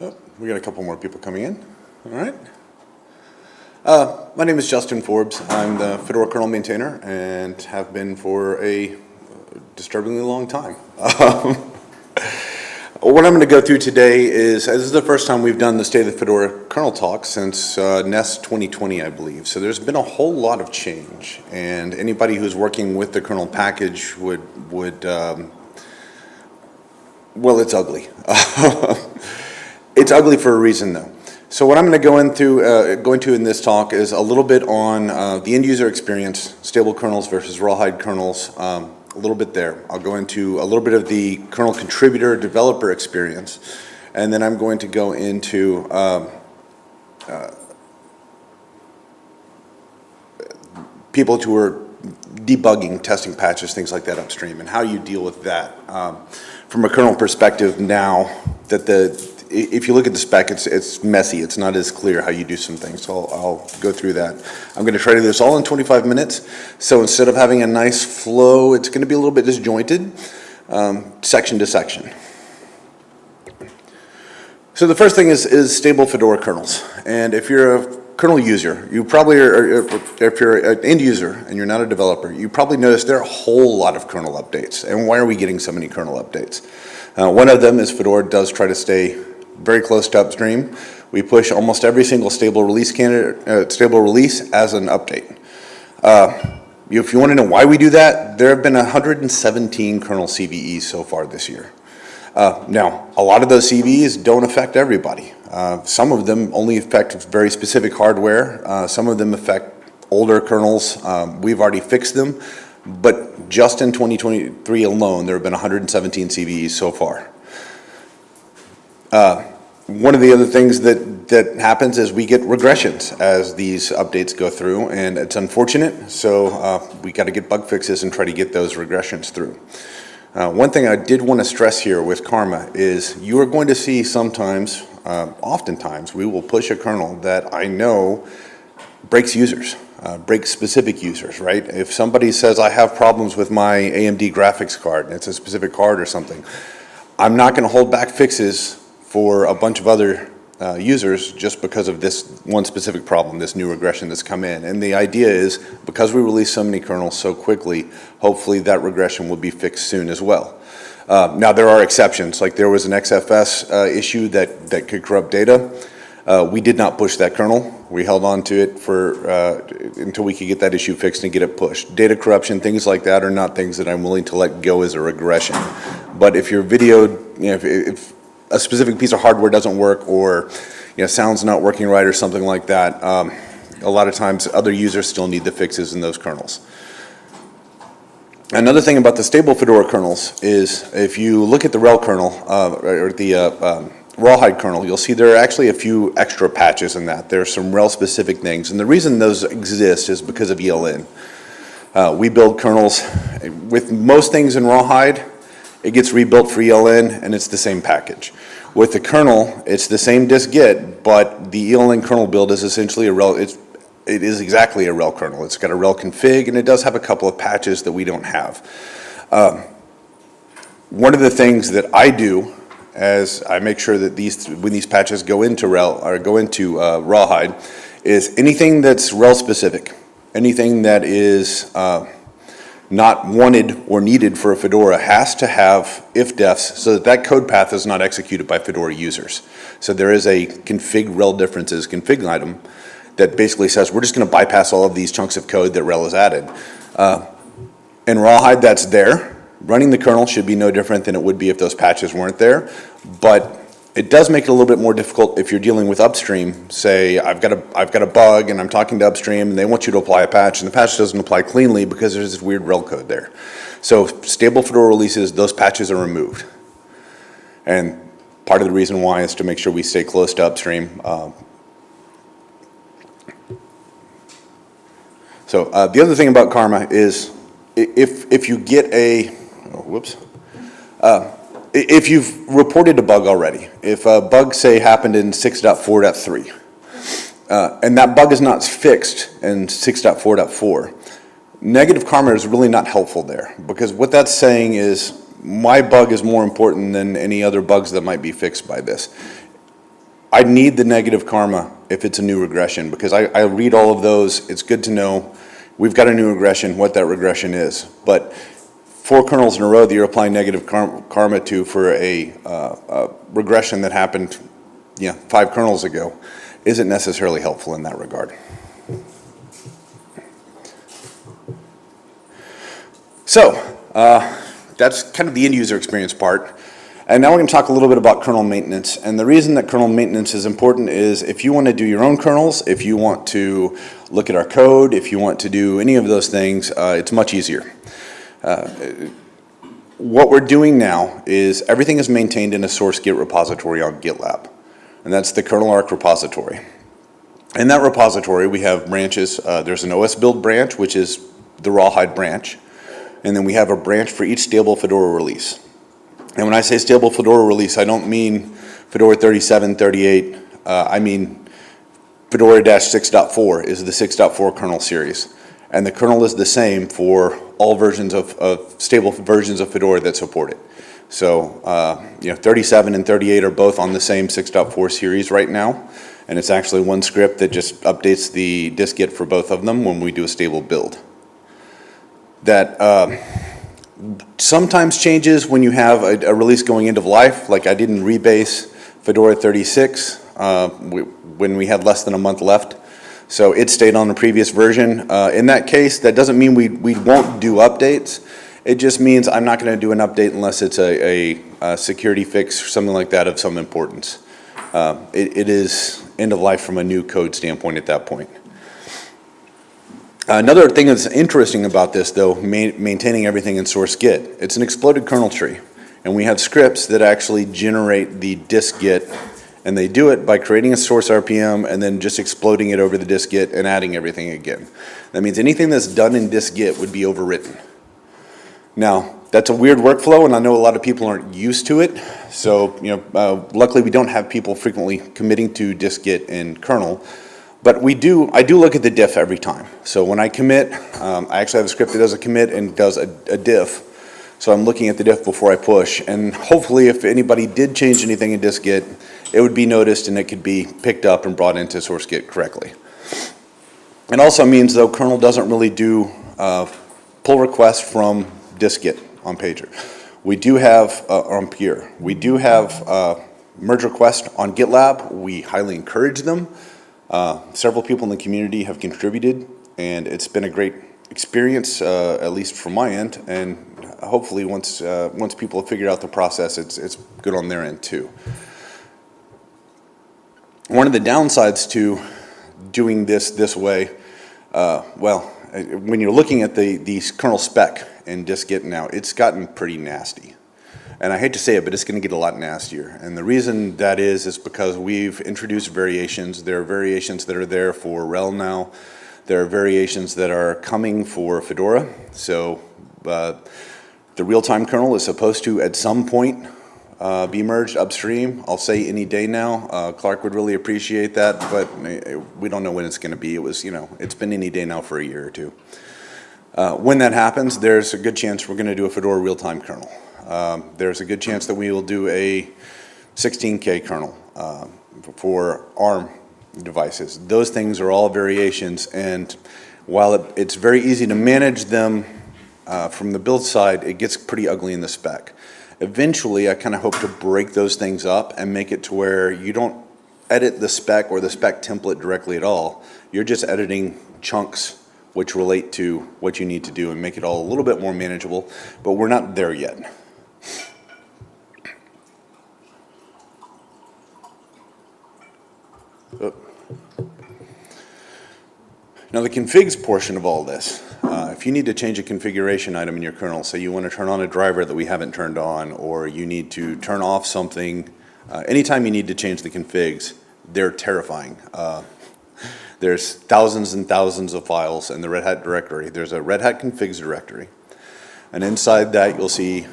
Oh, We got a couple more people coming in, all right. Uh, My name is Justin Forbes. I'm the Fedora kernel maintainer and have been for a disturbingly long time. Um, What I'm going to go through today is, this is the first time we've done the State of the Fedora kernel talk since uh, NEST 2020, I believe. So there's been a whole lot of change, and anybody who's working with the kernel package would, would, um, well, it's ugly. It's ugly for a reason, though. So what I'm going to go into, uh, go into in this talk is a little bit on uh, the end user experience, stable kernels versus rawhide kernels, um, a little bit there. I'll go into a little bit of the kernel contributor developer experience, and then I'm going to go into um, uh, people who are debugging, testing patches, things like that upstream, and how you deal with that. Um, From a kernel perspective now, that the, if you look at the spec, it's, it's messy, it's not as clear how you do some things, so I'll, I'll go through that. I'm gonna try to do this all in 25 minutes, so instead of having a nice flow, it's gonna be a little bit disjointed, um, section to section. So the first thing is, is stable Fedora kernels. And if you're a kernel user, you probably are, if you're an end user and you're not a developer, you probably noticed there are a whole lot of kernel updates. And why are we getting so many kernel updates? Uh, one of them is Fedora does try to stay very close to upstream. We push almost every single stable release candidate, uh, stable release as an update. Uh, If you want to know why we do that, there have been 117 kernel CVEs so far this year. Uh, Now, a lot of those CVEs don't affect everybody. Uh, Some of them only affect very specific hardware. Uh, Some of them affect older kernels. Um, We've already fixed them, but just in 2023 alone, there have been 117 CVEs so far. Uh, One of the other things that, that happens is we get regressions as these updates go through, and it's unfortunate, so uh, we got to get bug fixes and try to get those regressions through. Uh, One thing I did want to stress here with Karma is you are going to see sometimes, uh, oftentimes, we will push a kernel that I know breaks users, uh, breaks specific users, right? If somebody says, I have problems with my AMD graphics card, and it's a specific card or something, I'm not going to hold back fixes for a bunch of other uh, users just because of this one specific problem, this new regression that's come in. And the idea is, because we release so many kernels so quickly, hopefully that regression will be fixed soon as well. Uh, Now, there are exceptions, like there was an XFS uh, issue that, that could corrupt data. Uh, We did not push that kernel. We held on to it for, uh, until we could get that issue fixed and get it pushed. Data corruption, things like that are not things that I'm willing to let go as a regression. But if your video, you know, if, if a specific piece of hardware doesn't work or, you know, sound's not working right or something like that, um, a lot of times other users still need the fixes in those kernels. Another thing about the stable Fedora kernels is if you look at the RHEL kernel, uh, or the uh, um, rawhide kernel, you'll see there are actually a few extra patches in that. There are some RHEL-specific things, and the reason those exist is because of ELN. Uh, We build kernels, with most things in rawhide, it gets rebuilt for ELN, and it's the same package. With the kernel, it's the same dist-git, but the ELN kernel build is essentially a RHEL, it's, it is exactly a RHEL kernel. It's got a RHEL config, and it does have a couple of patches that we don't have. Um, One of the things that I do as I make sure that these, when these patches go into RHEL, or go into uh, Rawhide, is anything that's RHEL-specific, anything that is uh, not wanted or needed for a Fedora has to have if-defs so that that code path is not executed by Fedora users. So there is a config RHEL differences config item that basically says, we're just going to bypass all of these chunks of code that RHEL has added. Uh, In Rawhide, that's there. Running the kernel should be no different than it would be if those patches weren't there. But it does make it a little bit more difficult if you're dealing with upstream. Say, I've got a, I've got a bug and I'm talking to upstream and they want you to apply a patch and the patch doesn't apply cleanly because there's this weird RHEL code there. So stable Fedora releases, those patches are removed. And part of the reason why is to make sure we stay close to upstream. Um, So uh, the other thing about Karma is if, if you get a, oh, whoops, Uh, if you've reported a bug already, if a bug, say, happened in 6.4.3, uh, and that bug is not fixed in 6.4.4, negative karma is really not helpful there, because what that's saying is my bug is more important than any other bugs that might be fixed by this. I need the negative karma if it's a new regression, because I, I read all of those, it's good to know, we've got a new regression, what that regression is. But four kernels in a row that you're applying negative kar- karma to for a, uh, a regression that happened, yeah, five kernels ago, isn't necessarily helpful in that regard. So, uh, that's kind of the end user experience part. And now we're going to talk a little bit about kernel maintenance. And the reason that kernel maintenance is important is if you want to do your own kernels, if you want to look at our code, if you want to do any of those things, uh, it's much easier. Uh, what we're doing now is everything is maintained in a source Git repository on GitLab. And that's the kernel ark repository. In that repository, we have branches. Uh, there's an OS build branch, which is the rawhide branch. And then we have a branch for each stable Fedora release. And when I say stable Fedora release, I don't mean Fedora 37, 38. Uh, I mean Fedora-6.4 is the 6.4 kernel series. And the kernel is the same for all versions of, of stable versions of Fedora that support it. So, uh, you know, 37 and 38 are both on the same 6.4 series right now. And it's actually one script that just updates the dist-git for both of them when we do a stable build that uh, sometimes changes when you have a, a, release going end of life, like I didn't rebase Fedora 36 uh, we, when we had less than a month left. So it stayed on the previous version. Uh, in that case, that doesn't mean we, we won't do updates. It just means I'm not going to do an update unless it's a, a, a, security fix or something like that of some importance. Uh, it, it is end of life from a new code standpoint at that point. Another thing that's interesting about this, though, ma maintaining everything in source Git, it's an exploded kernel tree. And we have scripts that actually generate the dist-git, and they do it by creating a source RPM and then just exploding it over the dist-git and adding everything again. That means anything that's done in dist-git would be overwritten. Now, that's a weird workflow, and I know a lot of people aren't used to it. So, you know, uh, luckily we don't have people frequently committing to dist-git in kernel. But we do, I do look at the diff every time. So when I commit, um, I actually have a script that does a commit and does a, a diff. So I'm looking at the diff before I push. And hopefully if anybody did change anything in dist-git, it would be noticed and it could be picked up and brought into source git correctly. It also means though kernel doesn't really do uh, pull requests from dist-git on Pagure. We do have, uh, on Pagure, we do have uh, merge requests on GitLab. We highly encourage them. Uh, several people in the community have contributed, and it's been a great experience, uh, at least from my end. And hopefully, once uh, once people have figured out the process, it's it's good on their end too. One of the downsides to doing this this way, uh, well, when you're looking at the the kernel spec and dist-git now, it's gotten pretty nasty. And I hate to say it, but it's going to get a lot nastier. And the reason that is, is because we've introduced variations. There are variations that are there for RHEL now. There are variations that are coming for Fedora. So uh, the real-time kernel is supposed to, at some point, uh, be merged upstream. I'll say any day now. Uh, Clark would really appreciate that, but we don't know when it's going to be. It was, you know, it's been any day now for a year or two. Uh, when that happens, there's a good chance we're going to do a Fedora real-time kernel. Um, there's a good chance that we will do a 16K kernel uh, for ARM devices. Those things are all variations, and while it, it's very easy to manage them uh, from the build side, it gets pretty ugly in the spec. Eventually, I kind of hope to break those things up and make it to where you don't edit the spec or the spec template directly at all. You're just editing chunks which relate to what you need to do and make it all a little bit more manageable, but we're not there yet. Oh. Now the configs portion of all this, uh, if you need to change a configuration item in your kernel, say you want to turn on a driver that we haven't turned on, or you need to turn off something, uh, anytime you need to change the configs, they're terrifying. Uh, there's thousands and thousands of files in the Red Hat directory. There's a Red Hat configs directory. And inside that, you'll see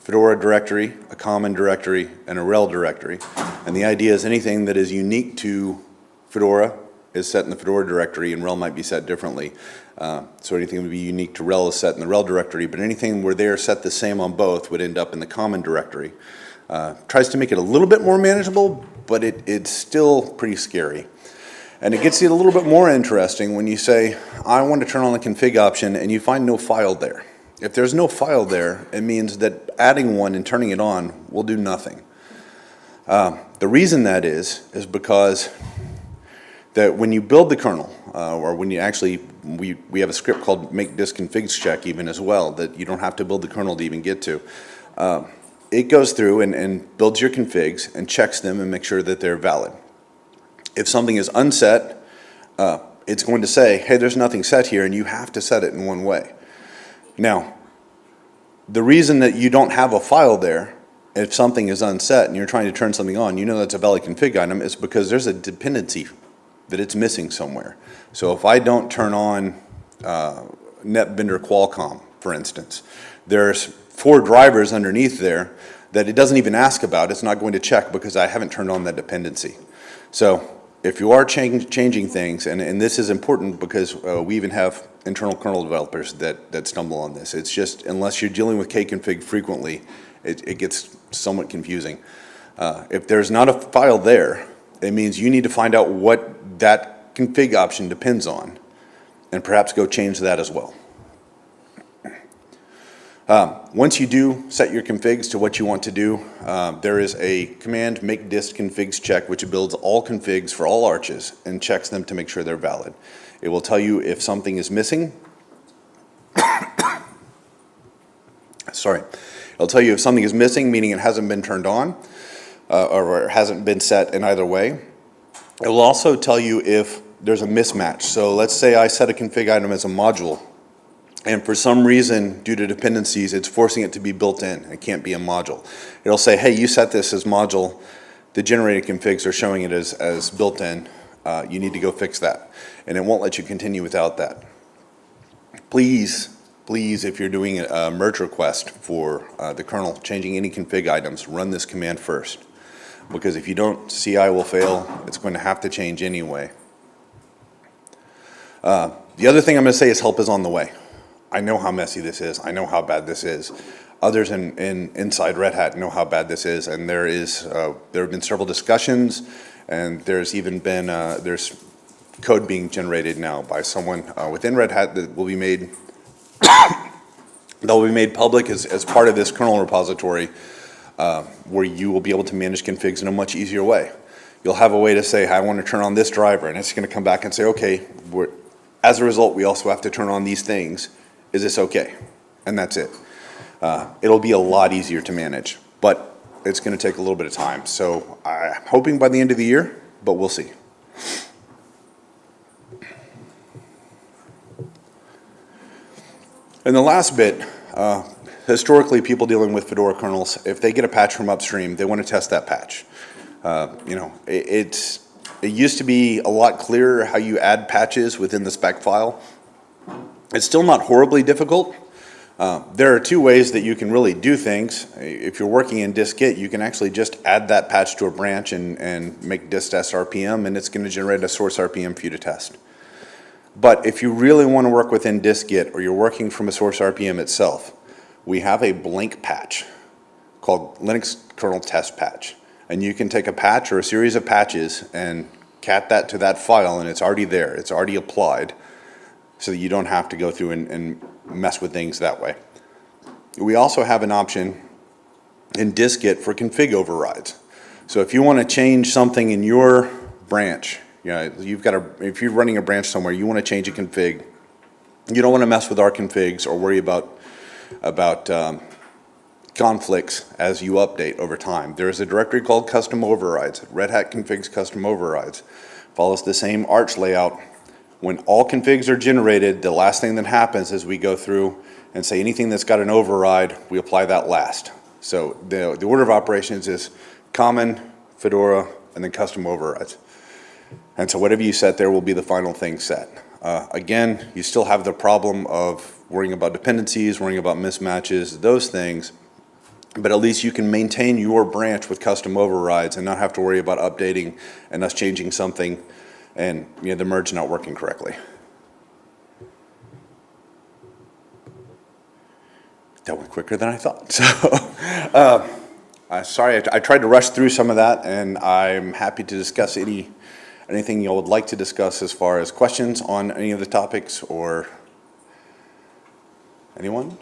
Fedora directory, a common directory, and a RHEL directory. And the idea is anything that is unique to Fedora is set in the Fedora directory and RHEL might be set differently. Uh, So anything would be unique to RHEL is set in the RHEL directory, but anything where they are set the same on both would end up in the common directory. Uh, Tries to make it a little bit more manageable, but it, it's still pretty scary. And it gets it a little bit more interesting when you say, I want to turn on the config option, and you find no file there. If there's no file there, it means that adding one and turning it on will do nothing. Uh, The reason that is, is because that when you build the kernel, uh, or when you actually, we, we have a script called make dist configs check even as well, that you don't have to build the kernel to even get to. Uh, It goes through and, and builds your configs and checks them and makes sure that they're valid. If something is unset, uh, it's going to say, hey, there's nothing set here, and you have to set it in one way. Now, the reason that you don't have a file there, if something is unset and you're trying to turn something on, you know that's a valid config item, is because there's a dependency that it's missing somewhere. So if I don't turn on uh, net vendor Qualcomm, for instance, there's four drivers underneath there that it doesn't even ask about. It's not going to check because I haven't turned on that dependency. So if you are change, changing things, and, and this is important because uh, we even have internal kernel developers that, that stumble on this. It's just, unless you're dealing with kconfig frequently, it, it gets somewhat confusing. Uh, if there's not a file there, it means you need to find out what that config option depends on, and perhaps go change that as well. Um, Once you do set your configs to what you want to do, um, there is a command make dist configs check, which builds all configs for all arches and checks them to make sure they're valid. It will tell you if something is missing. Sorry. It'll tell you if something is missing, meaning it hasn't been turned on, uh, or hasn't been set in either way. It will also tell you if there's a mismatch. So let's say I set a config item as a module, and for some reason, due to dependencies, it's forcing it to be built in. It can't be a module. It'll say, hey, you set this as module. The generated configs are showing it as, as built in. Uh, you need to go fix that. And it won't let you continue without that. Please, please, if you're doing a- merge request for uh, the kernel, changing any config items, run this command first. Because if you don't, CI will fail. It's going to have to change anyway. Uh, The other thing I'm going to say is help is on the way. I know how messy this is. I know how bad this is. Others in, in, inside Red Hat know how bad this is, and there is, uh, there have been several discussions, and there's even been, uh, there's code being generated now by someone uh, within Red Hat that will be made, that will be made public as, as part of this kernel repository, uh, where you will be able to manage configs in a much easier way. You'll have a way to say, I want to turn on this driver, and it's going to come back and say, okay, as a result, we also have to turn on these things. Is this okay? And that's it. Uh, It'll be a lot easier to manage, but it's going to take a little bit of time. So I'm hoping by the end of the year, but we'll see. And the last bit, uh, historically, people dealing with Fedora kernels, if they get a patch from upstream, they want to test that patch. Uh, You know, it- it's, it used to be a lot clearer how you add patches within the spec file. It's still not horribly difficult. Uh, There are two ways that you can really do things. If you're working in dist-git, you can actually just add that patch to a branch and, and make dist RPM, and it's going to generate a source RPM for you to test. But if you really want to work within dist-git, or you're working from a source RPM itself, we have a blank patch called Linux kernel test patch. And you can take a patch or a series of patches and cat that to that file, and it's already there. It's already applied, so that you don't have to go through and, and mess with things that way. We also have an option in dist-git for config overrides. So if you want to change something in your branch, you know, you've got a, if you're running a branch somewhere, you want to change a config, you don't want to mess with our configs or worry about, about um, conflicts as you update over time. There is a directory called custom overrides, Red Hat configs custom overrides. Follows the same arch layout. When all configs are generated, the last thing that happens is we go through and say anything that's got an override, we apply that last. So the, the order of operations is common, Fedora, and then custom overrides. And so whatever you set there will be the final thing set. Uh, Again, you still have the problem of worrying about dependencies, worrying about mismatches, those things. But at least you can maintain your branch with custom overrides and not have to worry about updating and us changing something and, you know, the merge not working correctly. That went quicker than I thought. So, uh, uh, sorry, I I tried to rush through some of that, and I'm happy to discuss any, anything y'all would like to discuss as far as questions on any of the topics, or anyone?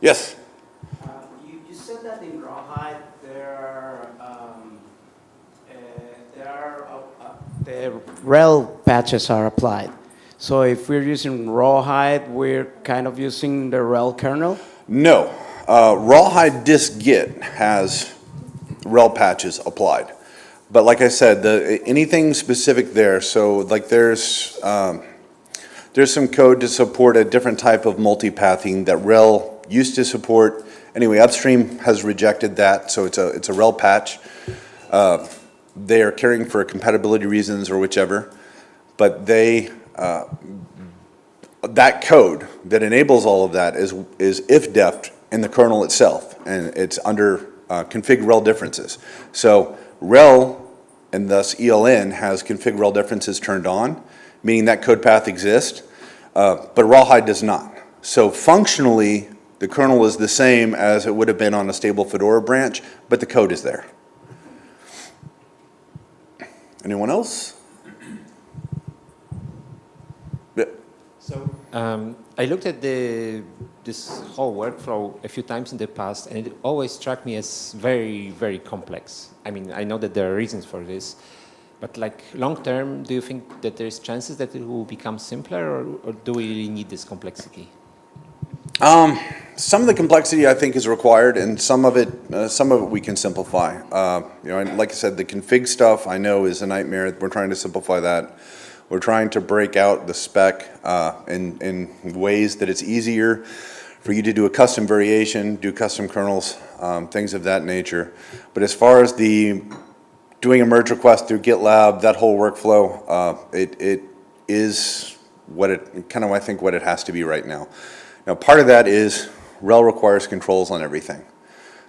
Yes? Uh, You, you said that in Rawhide, there are, um, uh, there are, uh, uh, the RHEL patches are applied. So if we're using Rawhide, we're kind of using the RHEL kernel? No. Uh, Rawhide Dist Git has RHEL patches applied. But like I said, the, anything specific there, so like there's, um, there's some code to support a different type of multipathing that RHEL used to support. Anyway, upstream has rejected that, so it's a, it's a RHEL patch. Uh, They are caring for compatibility reasons or whichever, but they, uh, that code that enables all of that is, is if-def in the kernel itself, and it's under uh, config RHEL differences. So RHEL, and thus ELN, has config RHEL differences turned on, meaning that code path exists, uh, but rawhide does not. So functionally, the kernel is the same as it would have been on a stable Fedora branch, but the code is there. Anyone else? Yeah. So um, I looked at the this whole workflow a few times in the past, and it always struck me as very, very complex. I mean, I know that there are reasons for this, but like long term, do you think that there's chances that it will become simpler, or, or do we really need this complexity? Um, some of the complexity I think is required, and some of it, uh, some of it we can simplify. Uh, you know, like I said, the config stuff I know is a nightmare. We're trying to simplify that. We're trying to break out the spec uh, in in ways that it's easier for you to do a custom variation, do custom kernels, um, things of that nature. But as far as the doing a merge request through GitLab, that whole workflow, uh, it it is what it kind of I think what it has to be right now. Now, part of that is RHEL requires controls on everything.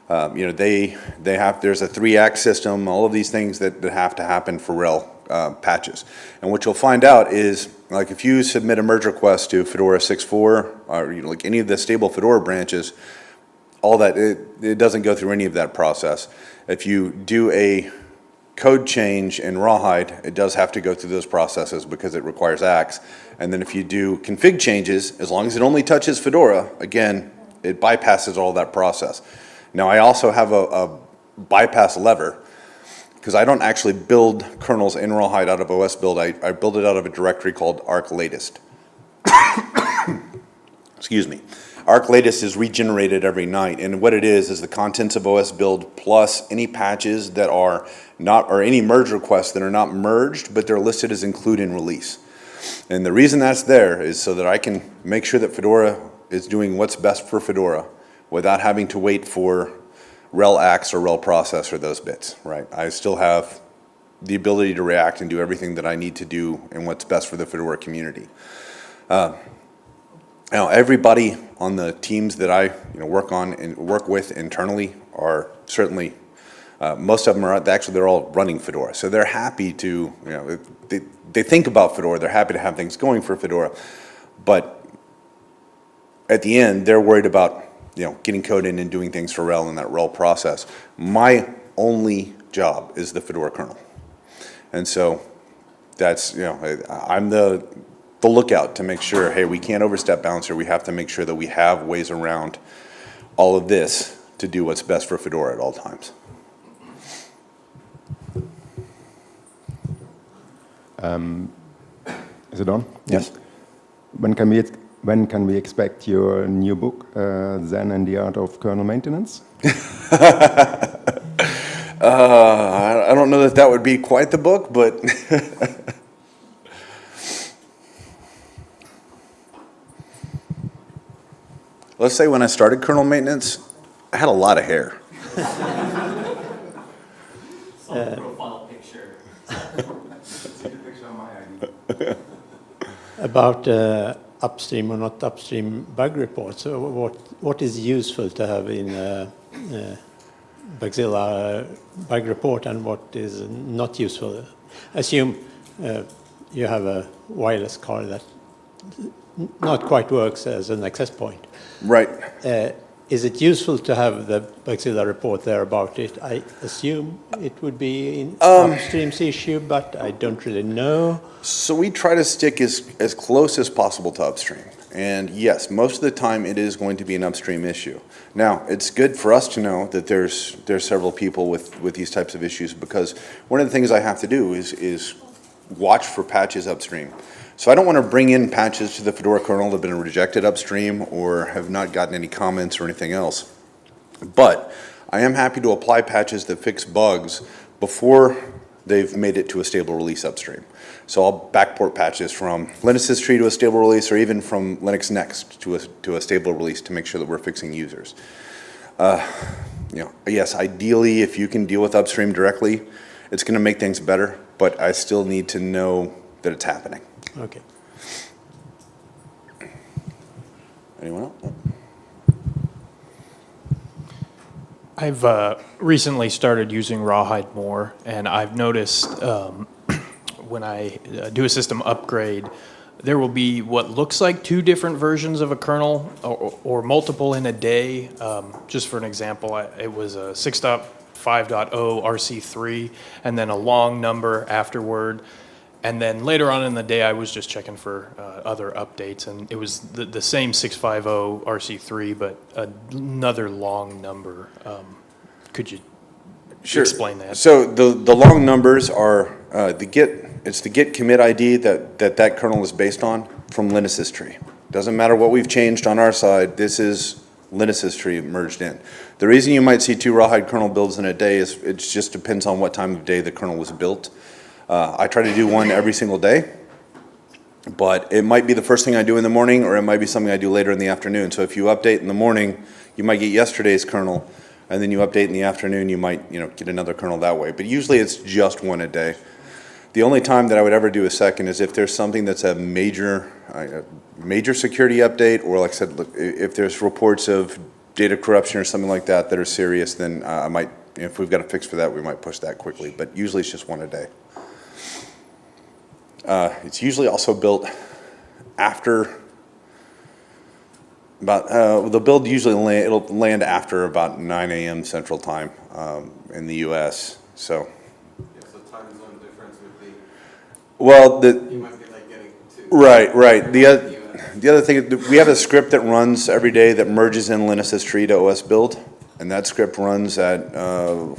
Um, you know, they, they have, there's a three-act system, all of these things that, that have to happen for RHEL uh, patches. And what you'll find out is, like if you submit a merge request to Fedora 6.4, or you know, like any of the stable Fedora branches, all that, it, it doesn't go through any of that process. If you do a code change in Rawhide, it does have to go through those processes because it requires ACKs. And then if you do config changes, as long as it only touches Fedora, again, it bypasses all that process. Now, I also have a, a bypass lever because I don't actually build kernels in Rawhide out of OS build. I, I build it out of a directory called ark latest. Excuse me. Ark latest is regenerated every night, and what it is is the contents of OS build plus any patches that are not, or any merge requests that are not merged, but they're listed as include in release. And the reason that's there is so that I can make sure that Fedora is doing what's best for Fedora without having to wait for RHEL acks or RHEL process or those bits, right? I still have the ability to react and do everything that I need to do and what's best for the Fedora community. Uh, now, everybody on the teams that I you know, work on and work with internally are certainly, uh, most of them are, actually, they're all running Fedora. So they're happy to, you know, they, they think about Fedora, they're happy to have things going for Fedora. But at the end, they're worried about, you know, getting code in and doing things for RHEL in that RHEL process. My only job is the Fedora kernel. And so that's, you know, I'm the, the lookout to make sure, hey, we can't overstep bounds here. We have to make sure that we have ways around all of this to do what's best for Fedora at all times. Is it on? Yes. When can we when can we expect your new book, uh, Zen and the Art of Kernel Maintenance? Uh, I I don't know that that would be quite the book, but let's say when I started kernel maintenance, I had a lot of hair. Some About uh, upstream or not upstream bug reports, so what, what is useful to have in a, a Bugzilla bug report and what is not useful. Assume uh, you have a wireless car that not quite works as an access point. Right. Uh, Is it useful to have the Bugzilla report there about it? I assume it would be in um, upstream's issue, but I don't really know. So we try to stick as, as close as possible to upstream. And yes, most of the time it is going to be an upstream issue. Now, it's good for us to know that there's, there's several people with, with these types of issues because one of the things I have to do is, is watch for patches upstream. So I don't want to bring in patches to the Fedora kernel that have been rejected upstream or have not gotten any comments or anything else. But I am happy to apply patches that fix bugs before they've made it to a stable release upstream. So I'll backport patches from Linus's tree to a stable release or even from Linux Next to a, to a stable release to make sure that we're fixing users. Uh, you know, yes, ideally, if you can deal with upstream directly, it's going to make things better, but I still need to know that it's happening. Okay. Anyone else? I've uh, recently started using Rawhide more, and I've noticed um, when I uh, do a system upgrade, there will be what looks like two different versions of a kernel or, or multiple in a day. Um, just for an example, I, it was a 6.5.0 RC3 and then a long number afterward. And then later on in the day, I was just checking for uh, other updates, and it was the, the same 650 RC3, but another long number. Um, could you Sure. explain that? So the, the long numbers are, uh, the git, it's the git commit ID that, that that kernel is based on from Linus's tree. Doesn't matter what we've changed on our side, this is Linus's tree merged in. The reason you might see two rawhide kernel builds in a day is, it just depends on what time of day the kernel was built. Uh, I try to do one every single day, but it might be the first thing I do in the morning, or it might be something I do later in the afternoon. So if you update in the morning, you might get yesterday's kernel, and then you update in the afternoon, you might, you know, get another kernel that way. But usually it's just one a day. The only time that I would ever do a second is if there's something that's a major, uh, major security update, or like I said, if there's reports of data corruption or something like that that are serious, then uh, I might, if we've got a fix for that, we might push that quickly. But usually it's just one a day. Uh, It's usually also built after about, uh, the build usually land, it'll land after about 9 AM Central Time um, in the US, so. Yeah, so time zone difference would be, Well, the, you might be like getting to. right, right. The, oth- the other thing, we have a script that runs every day that merges in Linus's tree to OS build. And that script runs at uh,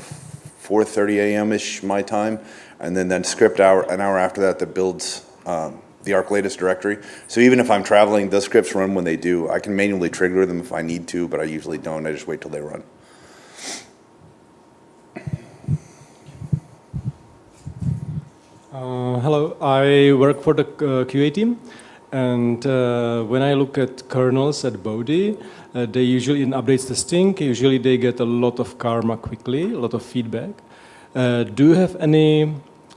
4:30 AM-ish my time. And then that script hour, an hour after that, that builds um, the Ark latest directory. So even if I'm traveling, those scripts run when they do. I can manually trigger them if I need to, but I usually don't. I just wait till they run. Uh, hello, I work for the uh, QA team, and uh, when I look at kernels at Bodhi, uh, they usually in updates testing, usually they get a lot of karma quickly, a lot of feedback. Uh, do you have any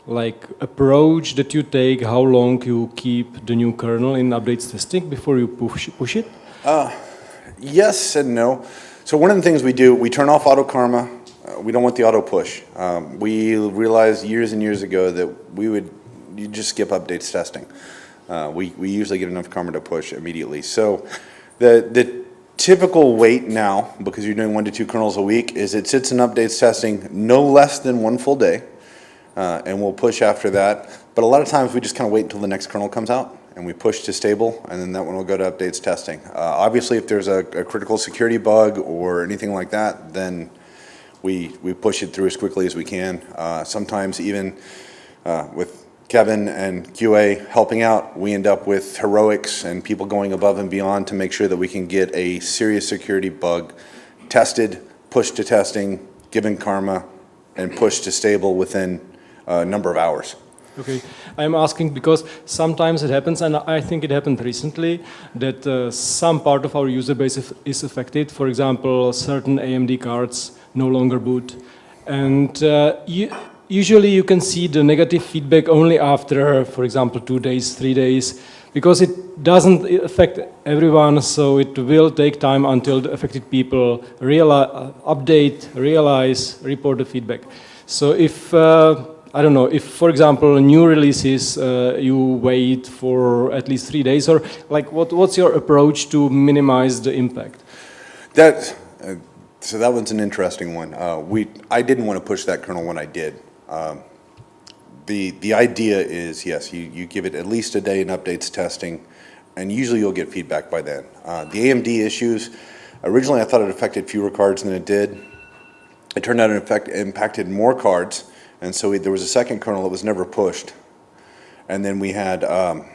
like approach that you take? How long you keep the new kernel in updates testing before you push push it? Yes and no. So one of the things we do, we turn off auto karma. Uh, we don't want the auto push. Um, we realized years and years ago that we would you just skip updates testing. Uh, we we usually get enough karma to push immediately. So the the typical wait now, because you're doing one to two kernels a week, is it sits in updates testing no less than one full day, uh, and we'll push after that. But a lot of times we just kind of wait until the next kernel comes out and we push to stable, and then that one will go to updates testing. Uh, obviously, if there's a, a critical security bug or anything like that, then we, we push it through as quickly as we can. Uh, sometimes even uh, with Kevin and QA helping out, we end up with heroics and people going above and beyond to make sure that we can get a serious security bug tested, pushed to testing, given karma, and pushed to stable within a number of hours. Okay, I'm asking because sometimes it happens, and I think it happened recently, that uh, some part of our user base is- affected. For example, certain AMD cards no longer boot, and uh, usually you can see the negative feedback only after, for example, two days, three days, because it doesn't affect everyone, so it will take time until the affected people realize, update, realize, report the feedback. So if, uh, I don't know, if, for example, new releases, uh, you wait for at least three days, or like, what, what's your approach to minimize the impact? That, uh, so that one's an interesting one. Uh, We, I didn't want to push that kernel when I did. Um, The, the idea is, yes, you, you give it at least a day in updates testing, and usually you'll get feedback by then. Uh, The AMD issues, originally I thought it affected fewer cards than it did. It turned out it affect, impacted more cards, and so we- there was a second kernel that was never pushed. And then we had um,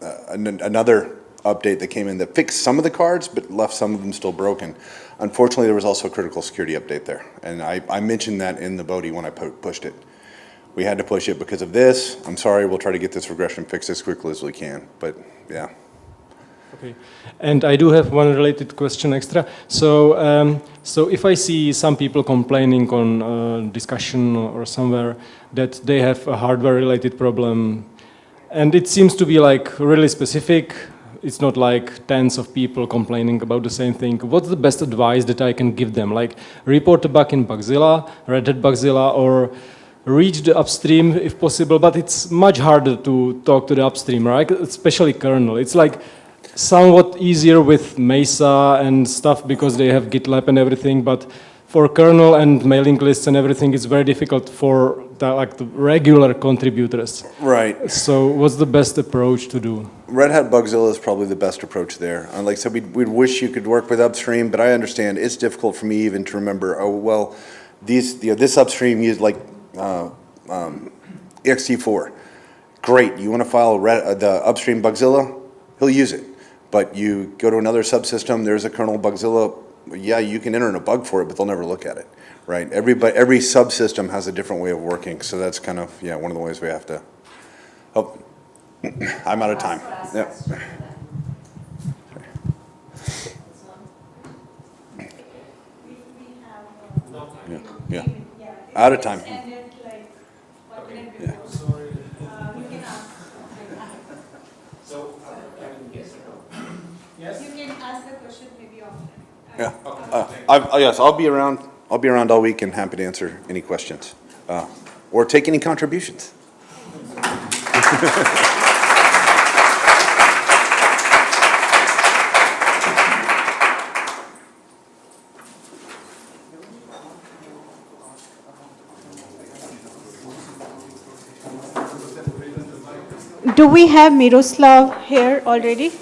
uh, an- another update that came in that fixed some of the cards, but left some of them still broken. Unfortunately, there was also a critical security update there, and I, I mentioned that in the Bodhi when I pu- pushed it. We had to push it because of this. I'm sorry, we'll try to get this regression fixed as quickly as we can, but yeah. Okay. And I do have one related question extra. So, um, so if I see some people complaining on uh, discussion or somewhere that they have a hardware-related problem, and it seems to be like really specific, it's not like tens of people complaining about the same thing. What's the best advice that I can give them? Like report a bug in Bugzilla, Red Hat Bugzilla, or reach the upstream if possible, but it's much harder to talk to the upstream, right? Especially kernel. It's like somewhat easier with Mesa and stuff because they have GitLab and everything, but for kernel and mailing lists and everything, it's very difficult for the, like the regular contributors. Right. So what's the best approach to do? Red Hat Bugzilla is probably the best approach there. Uh, Like I said, we'd, we'd wish you could work with upstream, but I understand it's difficult for me even to remember, oh, well, these, you know, this upstream used like, uh, um, ext4. Great, you want to file Red, uh, the upstream Bugzilla? He'll use it. But you go to another subsystem, there's a kernel Bugzilla, yeah, you can enter in a bug for it, but they'll never look at it, right? Everybody, every subsystem has a different way of working, so that's kind of, yeah, one of the ways we have to, oh, I'm out of time. Yep. Yeah, yeah. Out of time. Yeah. You can ask the question maybe offline. Yeah, uh, I, uh, yes, I'll be around, I'll be around all week and happy to answer any questions, uh, or take any contributions. Do we have Miroslav here already?